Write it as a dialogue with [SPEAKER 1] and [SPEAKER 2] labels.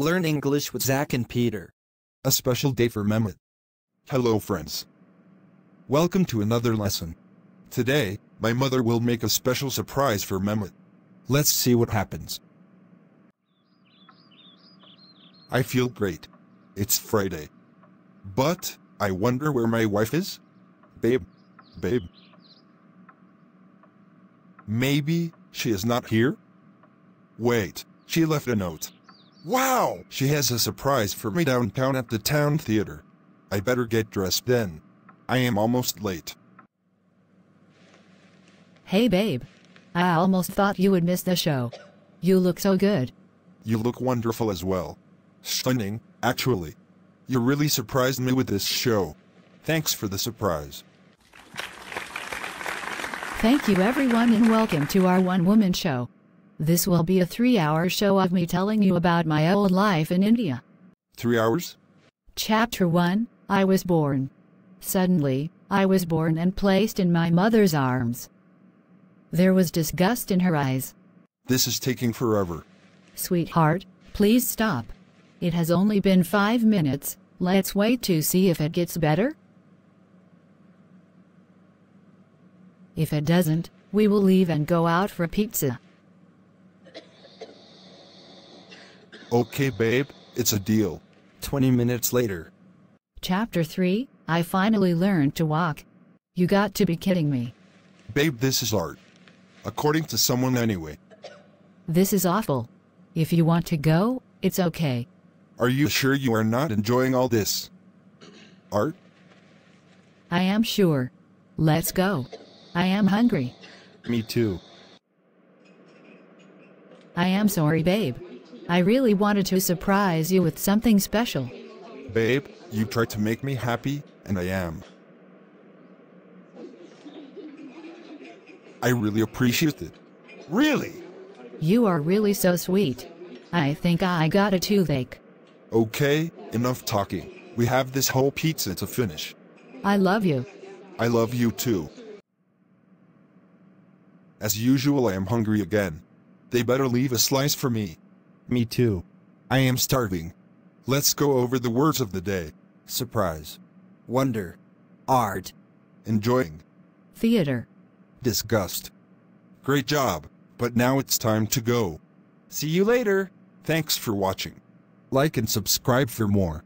[SPEAKER 1] Learn English with Zach and Peter.
[SPEAKER 2] A special day for Mehmet. Hello friends. Welcome to another lesson. Today, my mother will make a special surprise for Mehmet. Let's see what happens. I feel great. It's Friday. But, I wonder where my wife is? Babe. Babe. Maybe, she is not here? Wait, she left a note. Wow! She has a surprise for me downtown at the town theater. I better get dressed then. I am almost late.
[SPEAKER 3] Hey babe. I almost thought you would miss the show. You look so good.
[SPEAKER 2] You look wonderful as well. Stunning, actually. You really surprised me with this show. Thanks for the surprise.
[SPEAKER 3] Thank you everyone and welcome to our one woman show. This will be a three hour show of me telling you about my old life in India.
[SPEAKER 2] Three hours?
[SPEAKER 3] Chapter 1 I was born. Suddenly, I was born and placed in my mother's arms. There was disgust in her eyes.
[SPEAKER 2] This is taking forever.
[SPEAKER 3] Sweetheart, please stop. It has only been five minutes, let's wait to see if it gets better. If it doesn't, we will leave and go out for pizza.
[SPEAKER 2] Okay, babe, it's a deal.
[SPEAKER 1] 20 minutes later.
[SPEAKER 3] Chapter 3 I finally learned to walk. You got to be kidding me.
[SPEAKER 2] Babe, this is art. According to someone anyway.
[SPEAKER 3] This is awful. If you want to go, it's okay.
[SPEAKER 2] Are you sure you are not enjoying all this? Art?
[SPEAKER 3] I am sure. Let's go. I am hungry.
[SPEAKER 2] Me too.
[SPEAKER 3] I am sorry, babe. I really wanted to surprise you with something special.
[SPEAKER 2] Babe, you tried to make me happy, and I am. I really appreciate it. Really?
[SPEAKER 3] You are really so sweet. I think I got a toothache.
[SPEAKER 2] Okay, enough talking. We have this whole pizza to finish.
[SPEAKER 3] I love you.
[SPEAKER 2] I love you too. As usual, I am hungry again. They better leave a slice for me.
[SPEAKER 1] Me too.
[SPEAKER 2] I am starving. Let's go over the words of the day.
[SPEAKER 1] Surprise. Wonder. Art.
[SPEAKER 2] Enjoying.
[SPEAKER 3] Theater.
[SPEAKER 2] Disgust. Great job, but now it's time to go.
[SPEAKER 1] See you later.
[SPEAKER 2] Thanks for watching.
[SPEAKER 1] Like and subscribe for more.